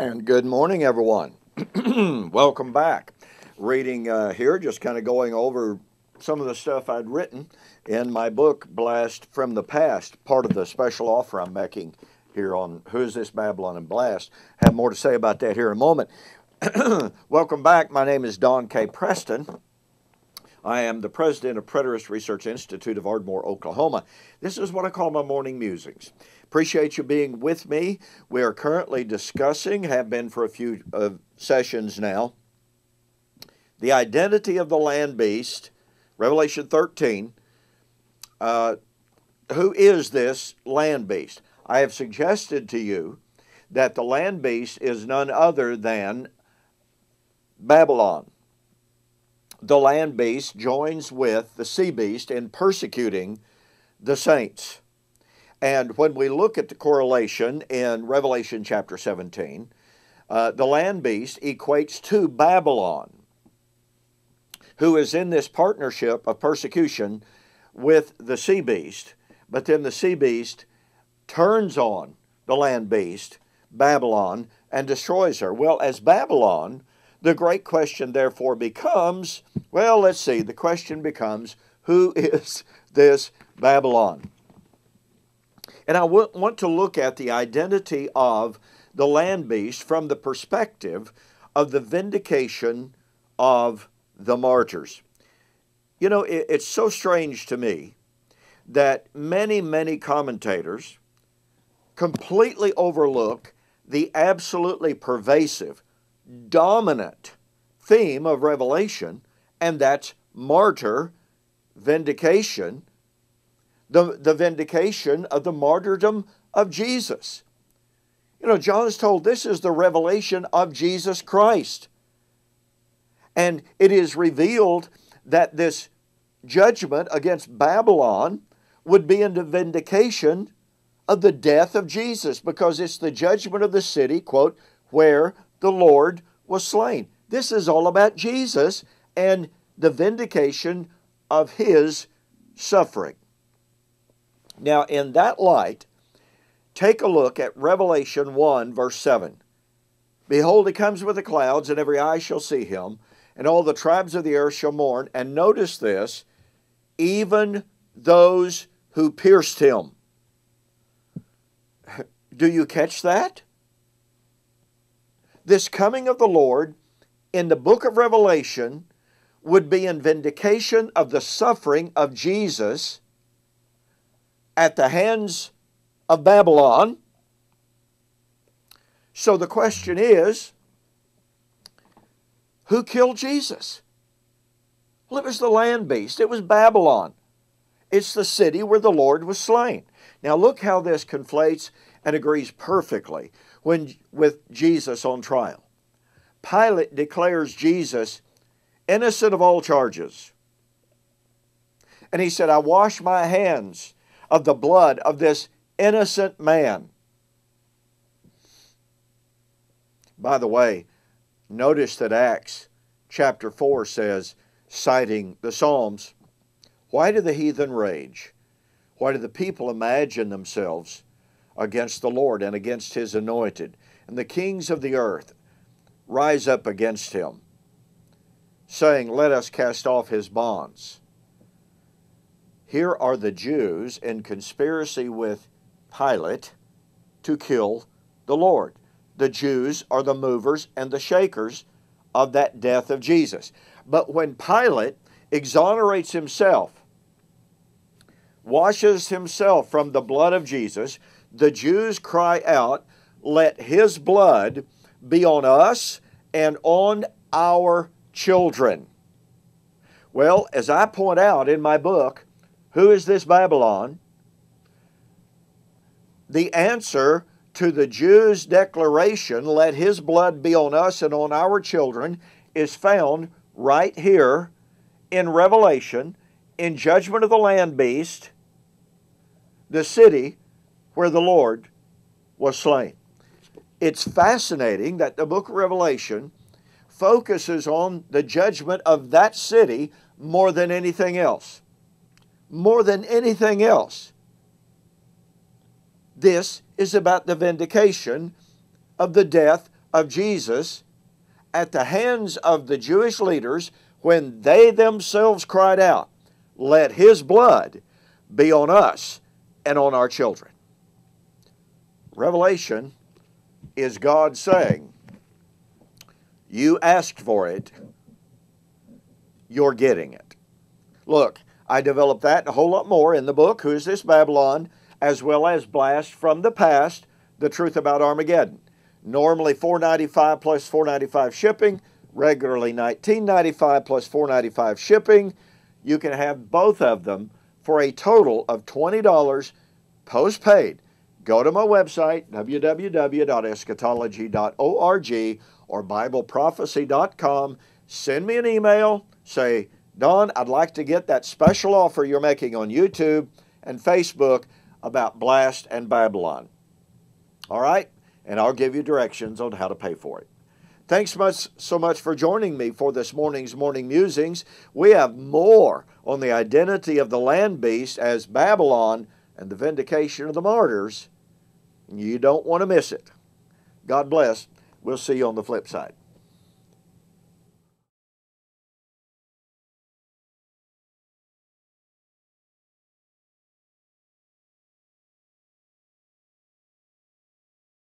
And good morning, everyone. Welcome back. Reading uh, here, just kind of going over some of the stuff I'd written in my book, Blast from the Past, part of the special offer I'm making here on Who is This Babylon and Blast. Have more to say about that here in a moment. Welcome back. My name is Don K. Preston. I am the president of Preterist Research Institute of Ardmore, Oklahoma. This is what I call my morning musings. Appreciate you being with me. We are currently discussing, have been for a few uh, sessions now, the identity of the land beast, Revelation 13. Uh, who is this land beast? I have suggested to you that the land beast is none other than Babylon the land beast joins with the sea beast in persecuting the saints. And when we look at the correlation in Revelation chapter 17, uh, the land beast equates to Babylon, who is in this partnership of persecution with the sea beast. But then the sea beast turns on the land beast, Babylon, and destroys her. Well, as Babylon, the great question, therefore, becomes well, let's see. The question becomes who is this Babylon? And I want to look at the identity of the land beast from the perspective of the vindication of the martyrs. You know, it, it's so strange to me that many, many commentators completely overlook the absolutely pervasive dominant theme of Revelation, and that's martyr vindication, the, the vindication of the martyrdom of Jesus. You know, John is told this is the revelation of Jesus Christ. And it is revealed that this judgment against Babylon would be in the vindication of the death of Jesus because it's the judgment of the city, quote, where the Lord was slain. This is all about Jesus and the vindication of his suffering. Now, in that light, take a look at Revelation 1, verse 7. Behold, he comes with the clouds, and every eye shall see him, and all the tribes of the earth shall mourn. And notice this even those who pierced him. Do you catch that? This coming of the Lord in the book of Revelation would be in vindication of the suffering of Jesus at the hands of Babylon. So the question is who killed Jesus? Well, it was the land beast, it was Babylon. It's the city where the Lord was slain. Now, look how this conflates and agrees perfectly when, with Jesus on trial. Pilate declares Jesus innocent of all charges. And he said, I wash my hands of the blood of this innocent man. By the way, notice that Acts chapter 4 says, citing the Psalms, Why do the heathen rage? Why do the people imagine themselves against the Lord and against his anointed. And the kings of the earth rise up against him, saying, Let us cast off his bonds. Here are the Jews in conspiracy with Pilate to kill the Lord. The Jews are the movers and the shakers of that death of Jesus. But when Pilate exonerates himself, washes himself from the blood of Jesus, the Jews cry out, Let his blood be on us and on our children. Well, as I point out in my book, Who is this Babylon? The answer to the Jews' declaration, Let his blood be on us and on our children, is found right here in Revelation, in judgment of the land beast, the city where the Lord was slain. It's fascinating that the book of Revelation focuses on the judgment of that city more than anything else. More than anything else. This is about the vindication of the death of Jesus at the hands of the Jewish leaders when they themselves cried out, Let his blood be on us and on our children. Revelation is God saying, You asked for it, you're getting it. Look, I developed that and a whole lot more in the book, Who is This Babylon, as well as Blast from the Past, The Truth About Armageddon. Normally $4.95 plus $4.95 shipping, regularly $19.95 plus $4.95 shipping. You can have both of them for a total of $20 postpaid. Go to my website, www.eschatology.org or BibleProphecy.com. Send me an email. Say, Don, I'd like to get that special offer you're making on YouTube and Facebook about Blast and Babylon. All right? And I'll give you directions on how to pay for it. Thanks much, so much for joining me for this morning's morning musings. We have more on the identity of the land beast as Babylon and the vindication of the martyrs. You don't want to miss it. God bless. We'll see you on the flip side.